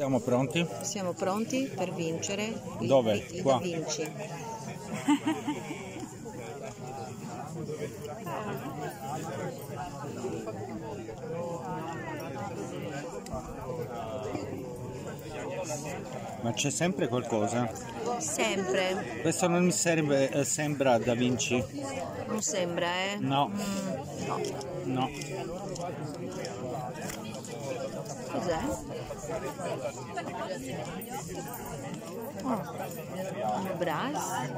Siamo pronti? Siamo pronti per vincere Dove? il Qua. Vinci. Ma c'è sempre qualcosa? Sempre, Questo non mi serve, eh, sembra Da Vinci? non sembra, eh? No, Mm, no. no. Cos'è? Oh, un brass.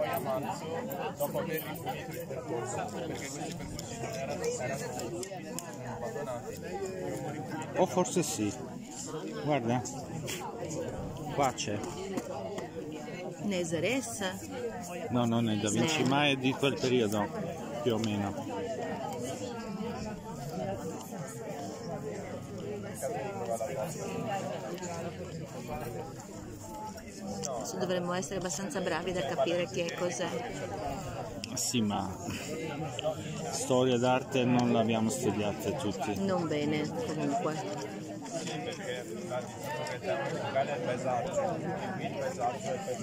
O forse sì. Guarda. Qua c'è. Neseressa. No, non è Da Vinci, ma è di quel periodo, più o meno. Adesso dovremmo essere abbastanza bravi da capire che cos'è. Sì, ma storia d'arte non l'abbiamo studiata tutti. Non bene, comunque.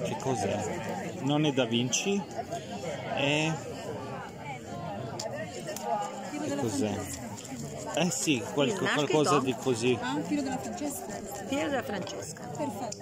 Che cos'è? Non è Da Vinci? È... Che cos'è? Eh sì, qual- Il qualcosa di così. Ah, un filo della Francesca? Piero da Francesca. Perfetto.